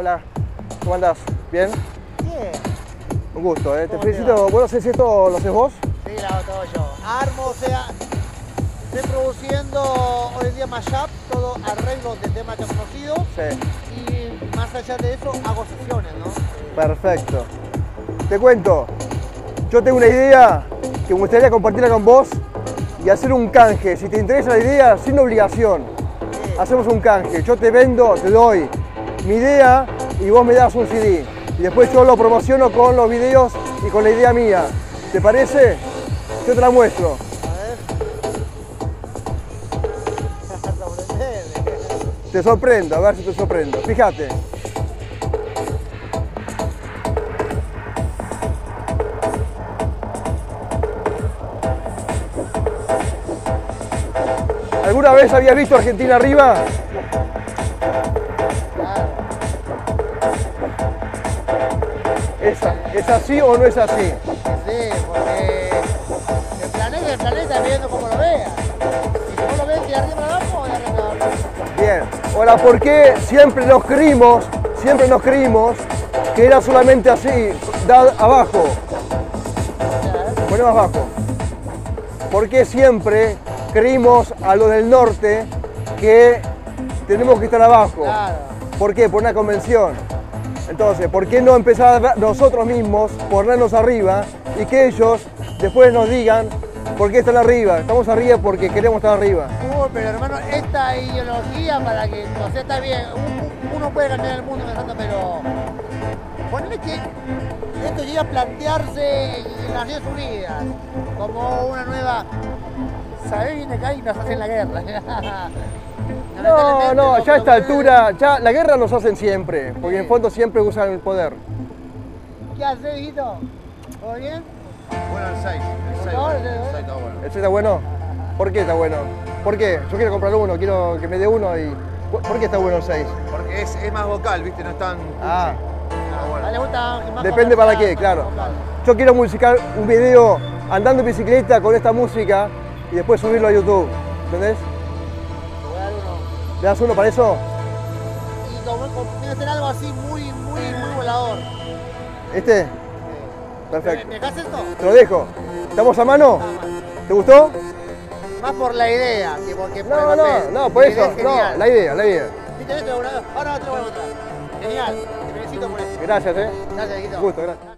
Hola, ¿cómo andás? ¿Bien? Bien. Un gusto, ¿eh? Te ¿Cómo te felicito. va? Bueno, no sé si esto lo haces vos. Sí, lo hago todo yo. Armo, o sea, estoy produciendo hoy en día mashup, todo arreglo de temas ya conocidos. Sí. Y más allá de eso, hago sesiones, ¿no? Perfecto. Te cuento, yo tengo una idea que me gustaría compartirla con vos y hacer un canje. Si te interesa la idea, sin obligación, Sí. hacemos un canje. Yo te vendo, te doy mi idea y vos me das un CD. Y después yo lo promociono con los videos y con la idea mía. ¿Te parece? Yo te la muestro. A ver. Sorprendente. Te sorprendo, a ver si te sorprendo. Fíjate. ¿Alguna vez habías visto Argentina arriba? ¿Es, ¿Es así o no es así? Sí, porque el planeta, el planeta viendo como lo veas. Si vos lo ves de arriba abajo, de arriba abajo. Bien. Ahora, ¿por qué siempre nos creímos, siempre nos creímos que era solamente así, da abajo? Poné más bajo. ¿Por qué siempre creímos a los del norte que tenemos que estar abajo? Claro. ¿Por qué? Por una convención. Entonces, ¿por qué no empezar nosotros mismos ponernos arriba y que ellos después nos digan por qué están arriba? Estamos arriba porque queremos estar arriba. Uy, pero hermano, esta ideología para que, o sea, está bien, un- uno puede cambiar el mundo pensando, pero ponerle que esto llega a plantearse en las Naciones Unidas como una nueva, ¿sabés? Viene acá y nos hacen la guerra. No, no, ya a esta altura, ya la guerra nos hacen siempre, porque en fondo siempre usan el poder. ¿Qué haces, hijito? ¿Todo bien? Bueno, el 6. El 6 No, el el seis, 6 está bueno. ¿Ese está bueno? ¿Por qué está bueno? ¿Por qué? Yo quiero comprar uno, quiero que me dé uno y... ¿Por qué está bueno el 6? Porque es, es más vocal, ¿viste? No es tan. Ah. Pero A él bueno. le gusta más Depende para qué, claro. vocal. Yo quiero musicar un video andando en bicicleta con esta música y después subirlo a YouTube. ¿Entendés? Te voy a dar uno. ¿Le das uno para eso? Y que ser algo así muy, muy, muy volador. ¿Este? ¿Me, Perfecto. me dejas esto? Te lo dejo. ¿Estamos a mano? ¿Te gustó? Más por la idea que porque por No, el no, papel. no, por La eso. es No, la idea, la idea. Ahora te voy a mostrar. Genial. Te felicito por eso. Gracias, eh. Gracias, Guito. Gusto, gracias.